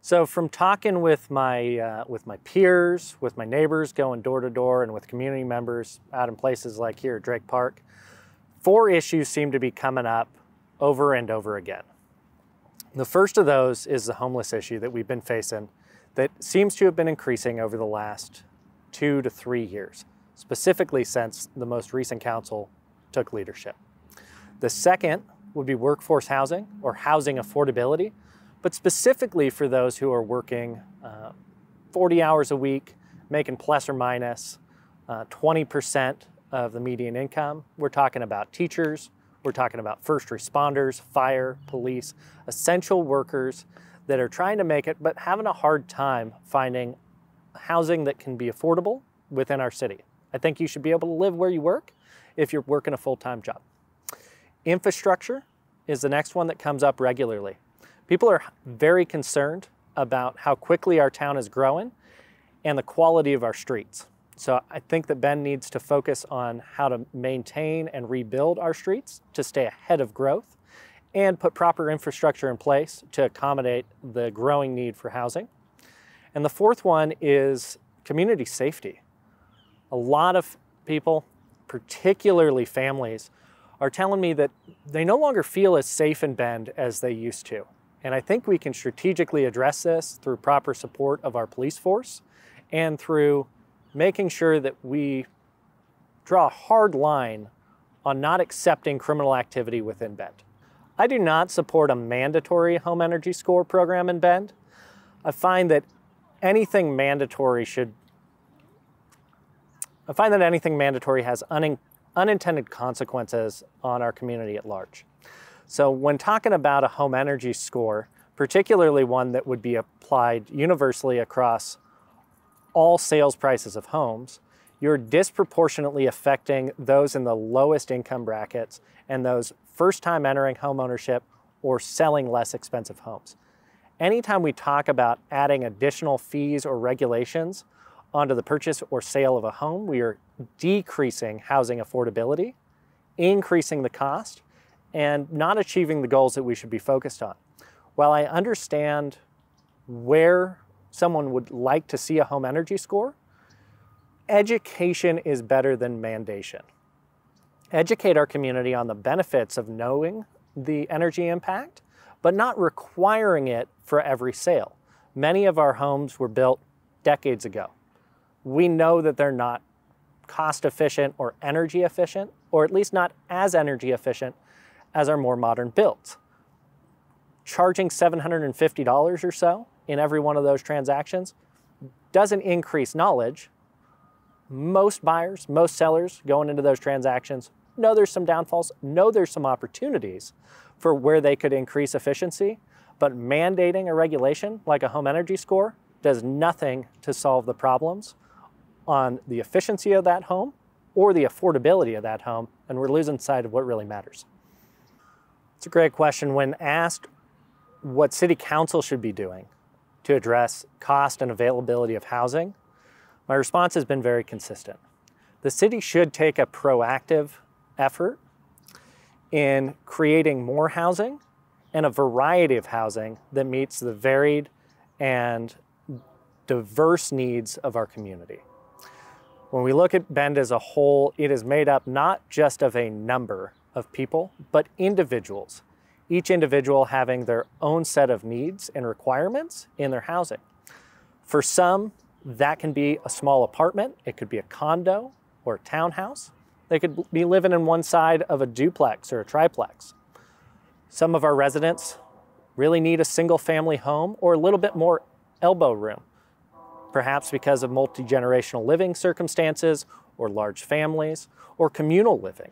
So from talking with my, uh, with my peers, with my neighbors going door to door and with community members out in places like here at Drake Park, four issues seem to be coming up over and over again. The first of those is the homeless issue that we've been facing that seems to have been increasing over the last two to three years, specifically since the most recent council took leadership. The second would be workforce housing or housing affordability, but specifically for those who are working uh, 40 hours a week, making plus or minus 20% uh, of the median income. We're talking about teachers, we're talking about first responders, fire, police, essential workers that are trying to make it but having a hard time finding housing that can be affordable within our city. I think you should be able to live where you work if you're working a full-time job. Infrastructure is the next one that comes up regularly. People are very concerned about how quickly our town is growing and the quality of our streets. So I think that Bend needs to focus on how to maintain and rebuild our streets to stay ahead of growth and put proper infrastructure in place to accommodate the growing need for housing. And the fourth one is community safety. A lot of people, particularly families, are telling me that they no longer feel as safe in Bend as they used to. And I think we can strategically address this through proper support of our police force and through making sure that we draw a hard line on not accepting criminal activity within Bend. I do not support a mandatory home energy score program in Bend. I find that anything mandatory should, I find that anything mandatory has un, unintended consequences on our community at large. So when talking about a home energy score, particularly one that would be applied universally across all sales prices of homes, you're disproportionately affecting those in the lowest income brackets and those first time entering home ownership or selling less expensive homes. Anytime we talk about adding additional fees or regulations onto the purchase or sale of a home, we are decreasing housing affordability, increasing the cost, and not achieving the goals that we should be focused on. While I understand where someone would like to see a home energy score, education is better than mandation. Educate our community on the benefits of knowing the energy impact, but not requiring it for every sale. Many of our homes were built decades ago. We know that they're not cost efficient or energy efficient, or at least not as energy efficient as our more modern builds. Charging $750 or so in every one of those transactions doesn't increase knowledge, most buyers, most sellers going into those transactions know there's some downfalls, know there's some opportunities for where they could increase efficiency, but mandating a regulation like a home energy score does nothing to solve the problems on the efficiency of that home or the affordability of that home, and we're losing sight of what really matters. It's a great question. When asked what City Council should be doing to address cost and availability of housing, my response has been very consistent. The city should take a proactive effort in creating more housing and a variety of housing that meets the varied and diverse needs of our community. When we look at Bend as a whole, it is made up not just of a number of people, but individuals, each individual having their own set of needs and requirements in their housing. For some, that can be a small apartment, it could be a condo or a townhouse. They could be living in one side of a duplex or a triplex. Some of our residents really need a single family home or a little bit more elbow room, perhaps because of multi-generational living circumstances or large families or communal living.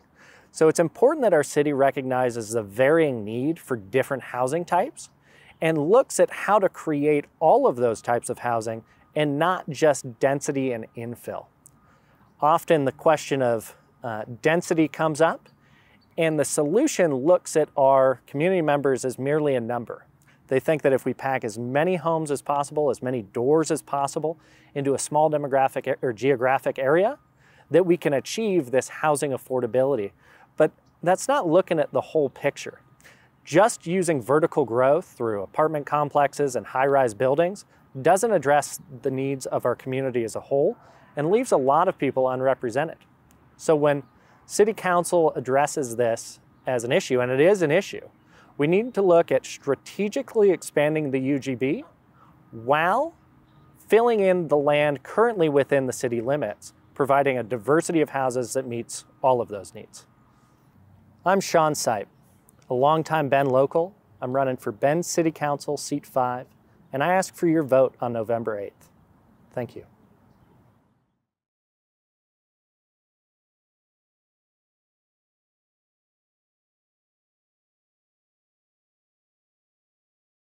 So it's important that our city recognizes the varying need for different housing types and looks at how to create all of those types of housing and not just density and infill. Often the question of uh, density comes up and the solution looks at our community members as merely a number. They think that if we pack as many homes as possible, as many doors as possible into a small demographic or geographic area, that we can achieve this housing affordability. That's not looking at the whole picture. Just using vertical growth through apartment complexes and high-rise buildings doesn't address the needs of our community as a whole and leaves a lot of people unrepresented. So when City Council addresses this as an issue, and it is an issue, we need to look at strategically expanding the UGB while filling in the land currently within the city limits, providing a diversity of houses that meets all of those needs. I'm Sean Sipe, a longtime Bend local. I'm running for Bend City Council, seat five, and I ask for your vote on November 8th. Thank you.